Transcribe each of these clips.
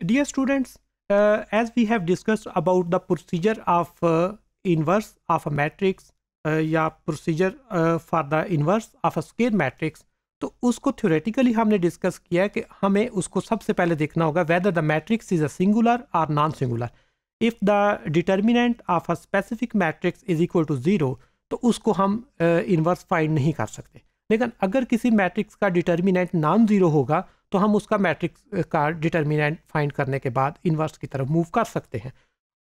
Dear students, uh, as we have discussed about the procedure of uh, inverse of a matrix uh, या procedure for the inverse of a square matrix तो उसको theoretically हमने discuss किया है कि हमें उसको सबसे पहले देखना होगा whether the matrix is a singular और non singular if the determinant of a specific matrix is equal to zero तो उसको हम इनवर्स uh, फाइंड नहीं कर सकते। लेकिन अगर किसी मैट्रिक्स का डिटर्मिनेंट नॉन ज़ीरो होगा तो हम उसका मैट्रिक्स का डिटर्मिनेंट फाइंड करने के बाद इन्वर्स की तरफ़ मूव कर सकते हैं।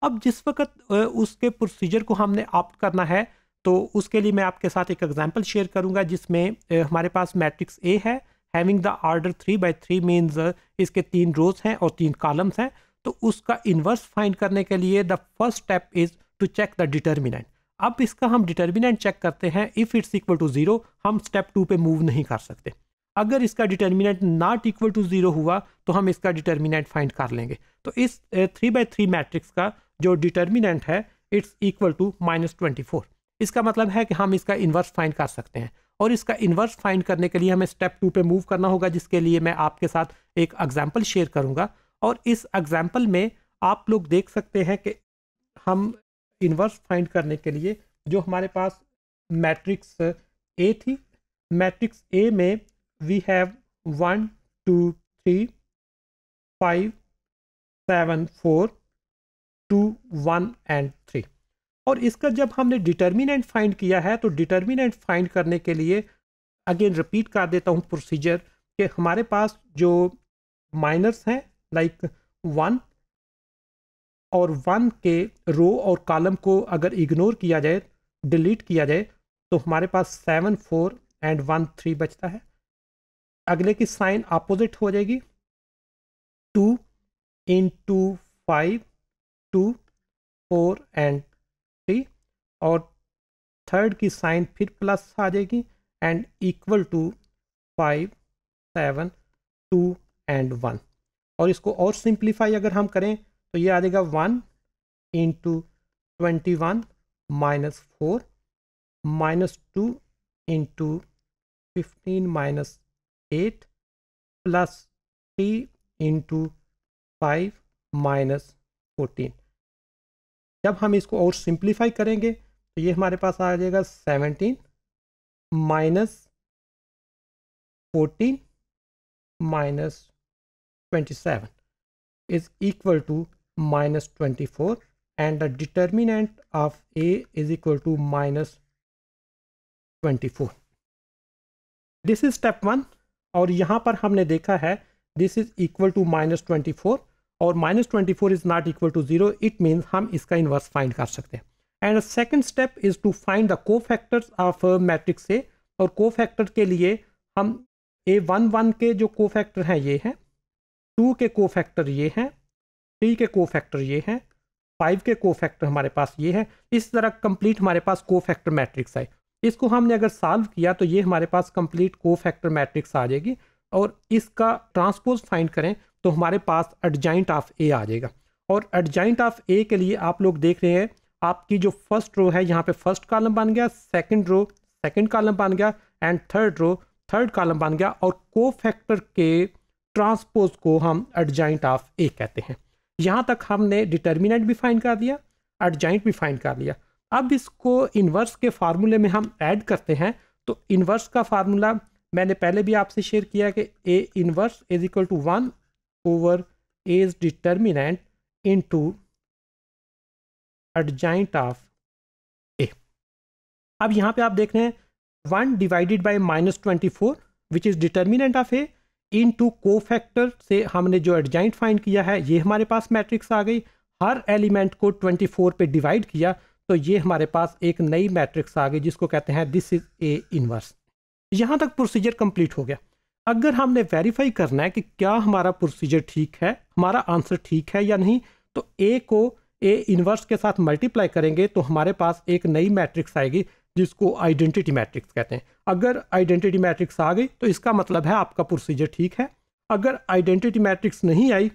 अब जिस वक्त उसके प्रोसीजर को हमने ऑप्ट करना है तो उसके लिए मैं आपके साथ एक एग्जांपल शेयर करूँगा जिसमें हमारे पास मैट्रिक्स ए है having the order three by three means इसके तीन रोज हैं और तीन कॉलम्स हैं। तो उसका इन्वर्स फाइंड करने के लिए the first step is to check the determinant अब इसका हम डिटर्मिनेंट चेक करते हैं। If it's equal to zero हम स्टेप टू पे मूव नहीं कर सकते। अगर इसका determinant not equal to zero हुआ तो हम इसका डिटर्मिनेंट फाइंड कर लेंगे। तो इस थ्री बाई थ्री मैट्रिक्स का जो डिटर्मिनेंट है it's equal to minus twenty four इसका मतलब है कि हम इसका इन्वर्स फाइंड कर सकते हैं। और इसका इन्वर्स फाइंड करने के लिए हमें स्टेप टू पे मूव करना होगा, जिसके लिए मैं आपके साथ एक एग्ज़ाम्पल शेयर करूँगा। और इस एग्ज़ाम्पल में आप लोग देख सकते हैं कि हम इन्वर्स फाइंड करने के लिए जो हमारे पास मैट्रिक्स ए थी मैट्रिक्स ए में we have one two three five seven four two one and three और इसका जब हमने डिटर्मिनेंट फाइंड किया है तो डिटर्मिनेंट फाइंड करने के लिए अगेन रिपीट कर देता हूँ प्रोसीजर कि हमारे पास जो माइनर्स हैं लाइक वन और वन के रो और कॉलम को अगर इग्नोर किया जाए डिलीट किया जाए तो हमारे पास seven four and one three बचता है। अगले की साइन अपोजिट हो जाएगी। Two in two five, two, four and three, और थर्ड की साइन फिर प्लस आ जाएगी and equal to five, seven, two and one. और इसको और सिंप्लीफाई अगर हम करें तो ये आ जाएगा one into twenty one minus four, minus two into fifteen minus eight plus three into five minus fourteen जब हम इसको और सिंप्लीफाई करेंगे तो ये हमारे पास आ जाएगा seventeen minus fourteen minus twenty seven is equal to minus twenty four and the determinant of A is equal to minus twenty four this is step one और यहाँ पर हमने देखा है this is equal to minus twenty four और minus twenty four is not equal to zero it means हम इसका inverse find कर सकते हैं। And second step is to find the को फैक्टर्स ऑफ़ मैट्रिक्स ए और को फैक्टर के लिए हम ए वन वन के जो को फैक्टर हैं, ये हैं टू के को फैक्टर ये हैं थ्री के को फैक्टर ये हैं फाइव के को फैक्टर हमारे पास ये है। इस तरह कंप्लीट हमारे पास को फैक्टर मैट्रिक्स है इसको हमने अगर सॉल्व किया तो ये हमारे पास कंप्लीट को फैक्टर मैट्रिक्स आ जाएगी और इसका ट्रांसपोज फाइंड करें तो हमारे पास एडजाइंट ऑफ़ ए आ जाएगा। और एडजाइंट ऑफ़ ए के लिए आप लोग देख रहे हैं, आपकी जो फ़र्स्ट रो है, यहाँ पे फ़र्स्ट कॉलम बन गया सेकंड रो सेकंड कॉलम बन गया and third row third column बन गया और को फैक्टर के ट्रांसपोज को हम एडजाइंट ऑफ़ ए कहते हैं। यहाँ तक हमने डिटर्मिनेंट भी फाइंड कर दिया एडजाइंट भी फाइंड कर लिया अब इसको इन्वर्स के फार्मूले में हम ऐड करते हैं। तो इन्वर्स का फार्मूला मैंने पहले भी आपसे शेयर किया कि A inverse is equal to one over A's determinant into adjoint of A अब यहाँ पे आप देख रहे हैं one divided by minus twenty four which is determinant of A into cofactor से हमने जो एडजाइंट फाइंड किया है, ये हमारे पास मैट्रिक्स आ गई। हर एलिमेंट को 24 पे डिवाइड किया तो ये हमारे पास एक नई मैट्रिक्स आ गई जिसको कहते हैं दिस इज़ ए इनवर्स यहाँ तक प्रोसीजर कंप्लीट हो गया। अगर हमने वेरीफाई करना है कि क्या हमारा प्रोसीजर ठीक है, हमारा आंसर ठीक है या नहीं तो ए को ए इनवर्स के साथ मल्टीप्लाई करेंगे तो हमारे पास एक नई मैट्रिक्स आएगी जिसको आइडेंटिटी मैट्रिक्स कहते हैं। अगर आइडेंटिटी मैट्रिक्स आ गई तो इसका मतलब है आपका प्रोसीजर ठीक है। अगर आइडेंटिटी मैट्रिक्स नहीं आई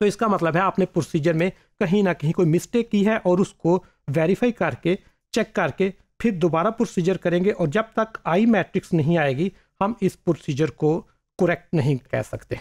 तो इसका मतलब है आपने प्रोसीजर में कहीं ना कहीं कोई मिस्टेक की है और उसको वेरीफाई करके चेक करके, फिर दोबारा प्रोसीजर करेंगे और जब तक आई मैट्रिक्स नहीं आएगी, हम इस प्रोसीजर को करेक्ट नहीं कह सकते।